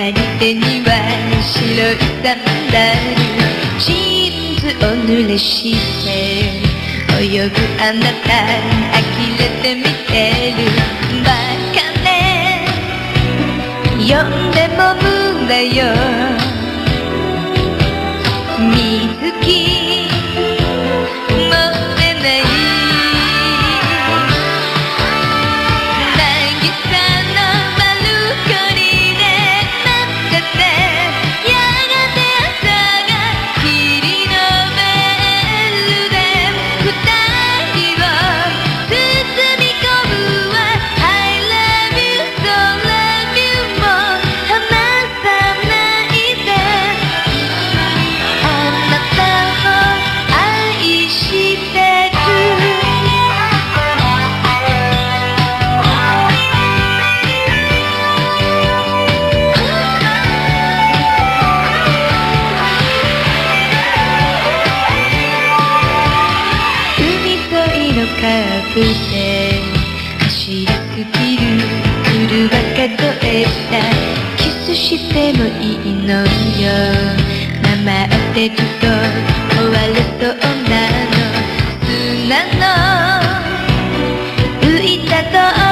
左手には白いサンダルジーンズを濡れして泳ぐあなた呆れて見てる。バカね。呼んでも無だよ。水着例えばキスしてもいいのよ。名生をると終わるとうなの。砂の浮いたと